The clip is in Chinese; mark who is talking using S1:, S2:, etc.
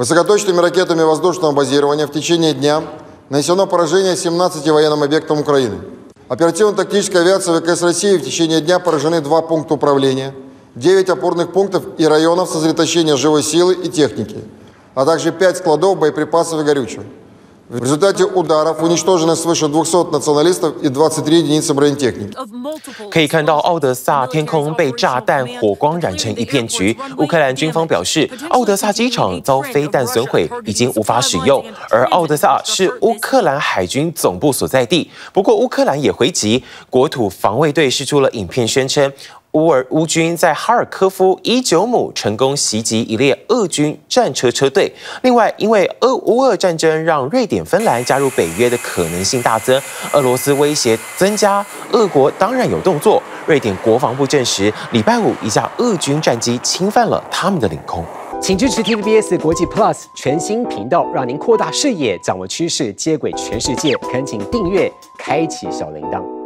S1: Высокоточными ракетами воздушного базирования в течение дня нанесено поражение 17 военным объектам Украины. Оперативно-тактической авиации ВКС России в течение дня поражены два пункта управления, 9 опорных пунктов и районов сосредоточения живой силы и техники, а также 5 складов боеприпасов и горючего. В результате ударов уничтожено свыше 200 националистов и 23 единицы бронетехники.
S2: 可以看到奥德萨天空被炸弹火光染成一片橘。乌克兰军方表示，奥德萨机场遭飞弹损毁，已经无法使用。而奥德萨是乌克兰海军总部所在地。不过，乌克兰也回击，国土防卫队释出了影片，宣称。 乌尔乌军在哈尔科夫伊久姆成功袭击一列俄军战车车队。另外，因为俄乌战争让瑞典、芬兰加入北约的可能性大增，俄罗斯威胁增加，俄国当然有动作。瑞典国防部证实，礼拜五一架俄军战机侵犯了他们的领空。
S3: 请支持 TVBS 国际 Plus 全新频道，让您扩大视野，掌握趋势，接轨全世界。恳请订阅，开启小铃铛。